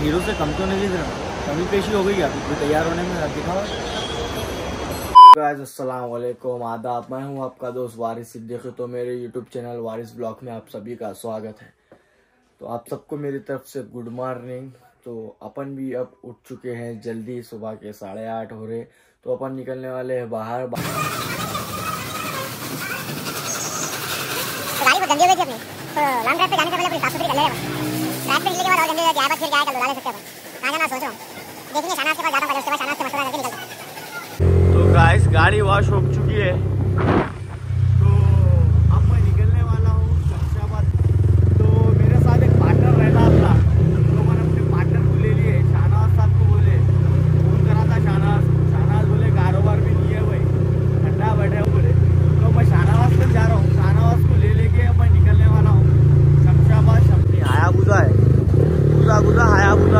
Hero से कम तो नहीं दिख कमी पेशी हो गई अभी तैयार होने में दिखाओ। असलम आदाब। मैं हूँ आपका दोस्त वारिस सिद्दीकी। तो मेरे यूट्यूब चैनल वारिस ब्लॉग में आप सभी का स्वागत है। तो आप सबको मेरी तरफ़ से गुड मॉर्निंग। तो अपन भी अब उठ चुके हैं जल्दी, सुबह के साढ़े आठ हो रहे। तो अपन निकलने वाले हैं बाहर। गाड़ी तो गाइस गाड़ी वॉश हो चुकी है तो अब मैं निकलने वाला हूँ शमशाबाद तो मेरे साथ एक पार्टनर रहता अपना तो मैंने अपने पार्टनर को ले लिए शाहनवाज साहब को बोले फ़ोन करा था शाहनवाज शाहनवाज बोले कारोबार भी नहीं है भाई ठंडा बैठे हो बोले तो मैं शाहनवाज तक जा रहा हूँ शाहनवाज को ले लेके अब मैं निकलने वाला हूँ शमशाबाद शमनी हाया बुजा है बुजा बुजा हाया बुजा है कहना मारते देखो ये हाँ, यहाँ ऐसा भगाने का है खाली अब खाली रोड पे निकलते कि शहर अलग करने का है देखो कहेंगे आप लोगों को देखते रहो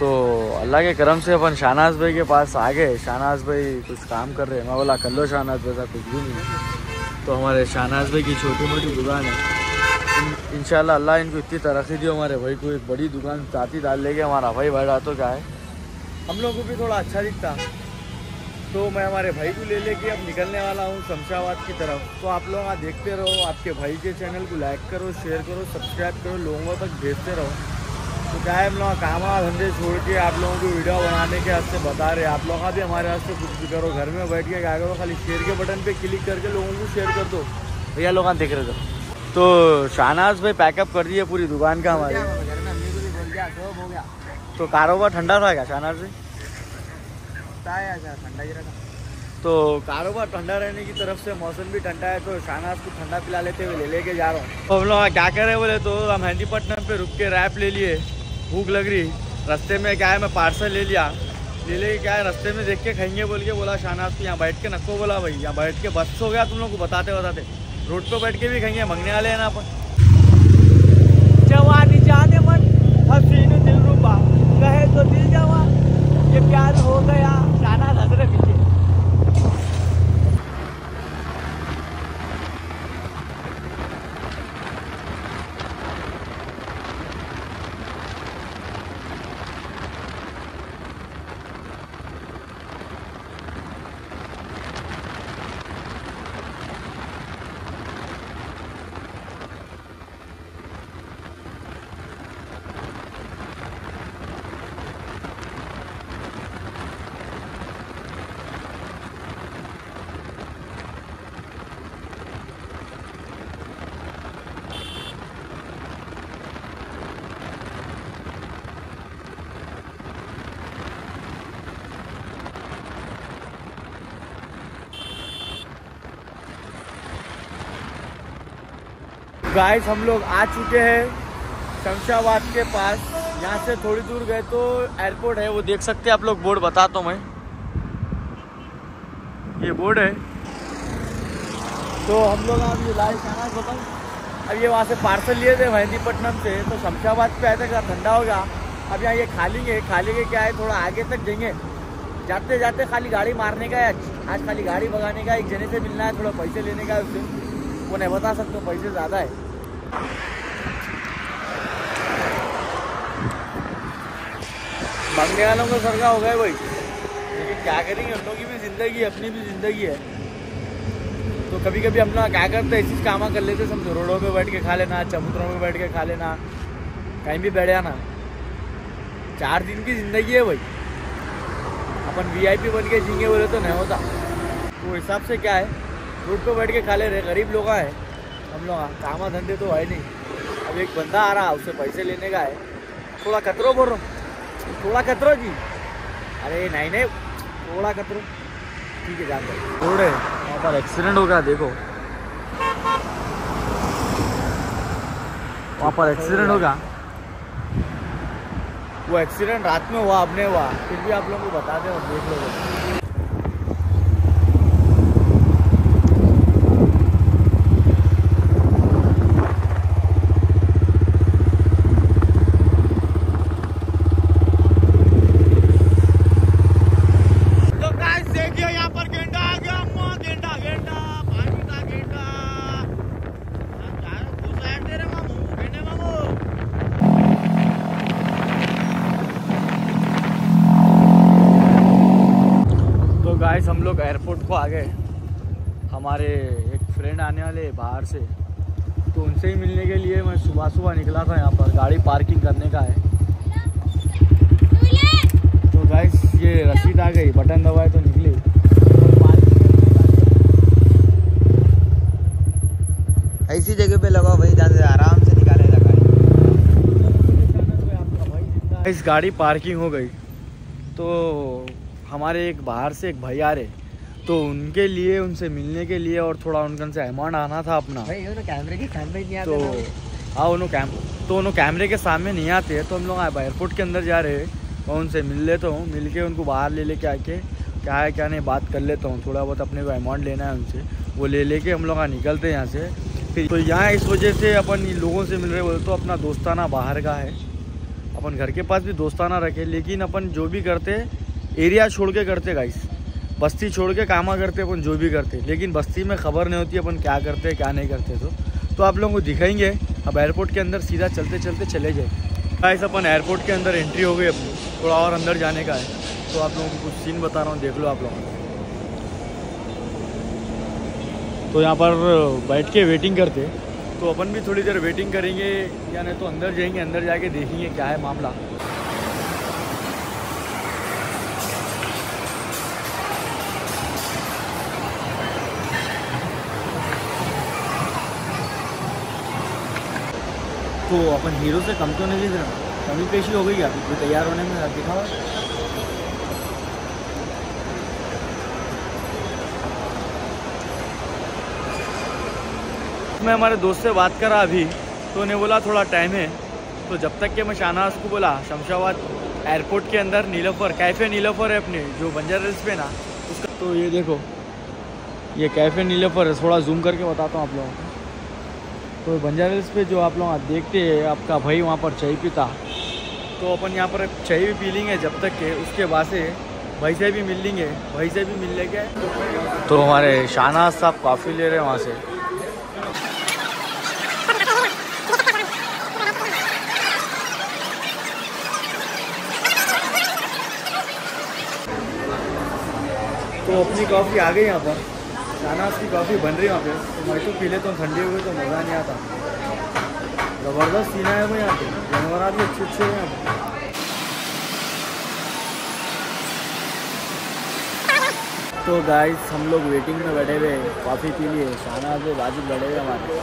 तो अल्लाह के करम से अपन शाहनाज भाई के पास आ गए। शाहनाज भाई कुछ काम कर रहे हैं। मैं बोला कर लो शाहनाज भाई कुछ भी नहीं तो हमारे शाहनाज भाई की छोटी मोटी दुकान है। इन, अल्लाह इनको इतनी तरक्की दी हमारे भाई को एक बड़ी दुकान साथी डाल लेके हमारा भाई बढ़ा तो क्या है? हम लोग को भी थोड़ा अच्छा दिखता। तो मैं हमारे भाई को ले लेके अब निकलने वाला हूँ शमशाबाद की तरफ़। तो आप लोग यहाँ देखते रहो आपके भाई के चैनल को लाइक करो शेयर करो सब्सक्राइब करो लोगों तक भेजते रहो। तो क्या है हम लोग काम धंधे छोड़ के आप लोगों को वीडियो बनाने के वास्ते बता रहे आप लोग भी हमारे वास्ते कुछ भी करो घर में बैठ के क्या करो खाली शेयर के बटन पे क्लिक करके लोगों को शेयर कर दो। भैया लोग देख रहे थे तो। शाहनाज भाई पैकअप कर दिए पूरी दुकान का हमारे। तो कारोबार ठंडा था क्या शाहनाज भाई? ठंडा ही रहा तो कारोबार ठंडा रहने की तरफ़ से मौसम भी ठंडा है तो शाहनाज को ठंडा पिला लेते हुए ले, लेके जा रहा हूँ। तो हम लोग क्या कर बोले तो हम मेहंदीपट्टनम पे रुक के रैप ले लिए, भूख लग रही, रास्ते में क्या है, मैं पार्सल ले लिया। ले लेके क्या है, रास्ते में देख के खाएँगे बोल के, बोला शाहनाज को यहाँ बैठ के नको बोला भाई, यहाँ बैठ के बस हो गया तुम लोग को बताते बताते। रोड पे बैठ के भी खाएँगे, मंगने वाले हैं ना अपन। जवानी जाने मन, हसीन दिल रूबा कहे तो दिल जवा। ये प्यार हो गया जाना रहे पीछे। गाइस हम लोग आ चुके हैं शमशाबाद के पास। यहाँ से थोड़ी दूर गए तो एयरपोर्ट है, वो देख सकते हैं आप लोग। बोर्ड बताता हूँ मैं। ये बोर्ड है। तो हम लोग आप ये लाइव खाना बताऊँ अब ये वहाँ से पार्सल लिए थे मेहंदीपट्टनम से तो शमशाबाद पे आए थे ठंडा होगा अब यहाँ ये खाली है खाली के क्या है? थोड़ा आगे तक जाएँगे। जाते जाते खाली गाड़ी मारने का है। आज खाली गाड़ी भगाने का एक जने से मिलना है, थोड़ा पैसे लेने का है वो नहीं बता सकते, पैसे ज़्यादा है। मांगने वालों को सरगा हो गए भाई। लेकिन क्या करेंगे उन लोगों? की भी ज़िंदगी अपनी भी ज़िंदगी है। तो कभी कभी हम लोग क्या करते हैं? इसी काम कर लेते समझो रोडों पे बैठ के खा लेना, चबूतरों में बैठ के खा लेना, कहीं भी बैठ जाना। चार दिन की ज़िंदगी है भाई। अपन वीआईपी बन के जींगे बोले तो नहीं होता। तो हिसाब से क्या है? रोड पे बैठ के खा ले रहे गरीब लोग हैं हम लोग काम धंधे तो है नहीं। अब एक बंदा आ रहा उससे पैसे लेने का है। थोड़ा कतरो बोल रहा थोड़ा कतरो जी। अरे नहीं नहीं, थोड़ा कतरो। ठीक है, जान रोड वहाँ पर एक्सीडेंट हो गया, देखो। वहाँ पर एक्सीडेंट हो गया। वो एक्सीडेंट रात में हुआ, अब नहीं हुआ। फिर भी आप लोगों को बता दें और देख लो तो गाइस देखिए यहाँ गाइस हम को आ गए। हमारे एक फ्रेंड आने वाले बाहर से। तो उनसे ही मिलने के लिए मैं सुबह सुबह निकला था यहाँ पर। गाड़ी पार्किंग करने का है। तो गाइस ये रसीद आ गई। बटन दबाए तो निकली। ऐसी जगह पे लगाओ भाई जहाँ आराम से निकाले लगा इस गाड़ी पार्किंग हो गई। तो हमारे एक बाहर से एक भाई आ रहे। तो उनके लिए उनसे मिलने के लिए और थोड़ा उनकन से अमाउंट आना था अपना। भाई ये तो कैमरे की कैमरे नहीं तो हाँ उन्होंने कैम तो उन्होंने कैमरे के सामने नहीं आते हैं तो हम लोग एयरपोर्ट के अंदर जा रहे हैं और उनसे मिल लेता हूँ। मिल के उनको बाहर ले लेके आके क्या है क्या नहीं बात कर लेता हूँ। थोड़ा बहुत अपने को अमाउंट लेना है उनसे वो ले लेके हम लोग निकलते हैं यहाँ से। फिर तो यहाँ इस वजह से अपन लोगों से मिल रहे बोले तो अपना दोस्ताना बाहर का है। अपन घर के पास भी दोस्ताना रखे लेकिन अपन जो भी करते एरिया छोड़ के करते गाइस बस्ती छोड़ के कामा करते, अपन जो भी करते। लेकिन बस्ती में खबर नहीं होती, अपन क्या करते, क्या नहीं करते तो। तो आप लोगों को दिखाएँगे। अब एयरपोर्ट के अंदर सीधा चलते चलते चले जाए गाइस अपन एयरपोर्ट के अंदर एंट्री हो गई अपनी थोड़ा और अंदर जाने का है। तो आप लोगों को कुछ सीन बता रहा हूँ, देख लो आप लोग। तो यहाँ पर बैठ के वेटिंग करते। तो अपन भी थोड़ी देर वेटिंग करेंगे, या नहीं तो अंदर जाएँगे, अंदर जाके देखेंगे क्या है मामला। तो अपन हीरो से कम तो नहीं दिख रहा। कमी पेशी हो गई अभी तो तैयार होने में दिखा मैं हमारे दोस्त से बात करा अभी तो उन्हें बोला थोड़ा टाइम है। तो जब तक कि मैं शाहनवाज को बोला शमशाबाद एयरपोर्ट के अंदर नीलोफर कैफ़े नीलोफर है अपने जो बंजार हिल्स पे ना उसका तो ये देखो ये कैफ़े नीलोफर है थोड़ा जूम करके बताता हूँ आप लोगों को। तो बंजार हिल्स पे जो आप लोग देखते हैं, आपका भाई वहाँ पर चाय पीता। तो अपन यहाँ पर चाय भी पी लेंगे जब तक के, उसके बाद से भाई से भी मिल लेंगे, भाई से भी मिल लेंगे। तो हमारे शाहनाज साहब कॉफ़ी ले रहे हैं वहाँ से। तो अपनी कॉफ़ी आ गई यहाँ पर। शाहनाज की कॉफ़ी बन रही है वहाँ पे। तो मैं तो पी लेता हूँ ठंडी हो गई तो मज़ा नहीं आता। ज़बरदस्त सीना है भाई यहाँ पे। जानवर भी अच्छे अच्छे हैं। यहाँ पे तो गाइस हम लोग वेटिंग में बैठे हुए कॉफ़ी पी लिए। शाहनाज में बाजू बैठे हुए हमारे।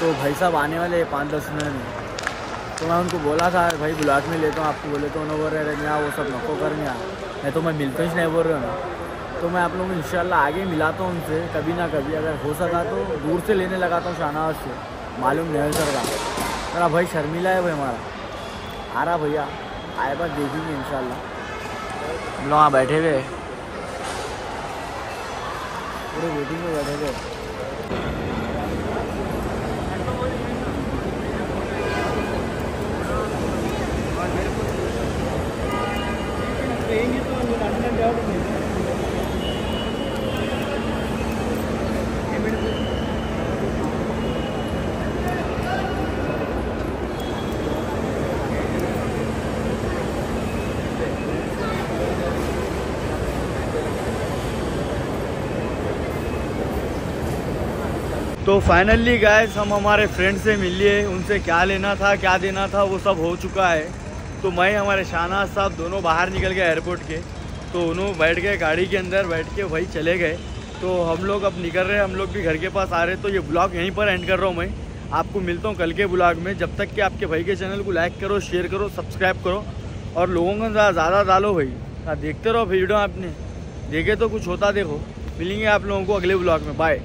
तो भाई साहब आने वाले हैं पाँच, दस मिनट में। तो मैं उनको बोला था, भाई बुलाक में लेता हूँ आपको। बोले तो उन्होंने बोल रहे यहाँ वो सब नको कर नहीं तो मैं मिलता ही नहीं, बोल रहे हूँ तो मैं आप लोगों को इंशाल्लाह आगे मिलाता हूँ उनसे, कभी ना कभी, अगर हो सका तो दूर से लेने लगाता हूँ शाहनवाज से, मालूम नहीं सर का। मेरा भाई शर्मिला है भाई हमारा। आ रहा भैया, आए बात देखेंगे इंशाल्लाह। हम लोग वहाँ बैठे हुए पूरे वेटिंग में बैठे हुए तो फाइनली गाइस हम हमारे फ्रेंड से मिलिए उनसे क्या लेना था क्या देना था वो सब हो चुका है। तो मैं हमारे शाहनाज साहब दोनों बाहर निकल गए एयरपोर्ट के। तो उन्होंने बैठ गए गाड़ी के अंदर बैठ के वही चले गए। तो हम लोग अब निकल रहे हैं हम लोग भी घर के पास आ रहे हैं। तो ये ब्लॉग यहीं पर एंड कर रहा हूँ मैं। आपको मिलता हूँ कल के ब्लॉग में। जब तक कि आपके भाई के चैनल को लाइक करो शेयर करो सब्सक्राइब करो। और लोगों को ज़्यादा डालो भाई। हाँ, देखते रहो वीडियो आपने। देखे तो कुछ होता देखो। मिलेंगे आप लोगों को अगले ब्लॉग में। बाय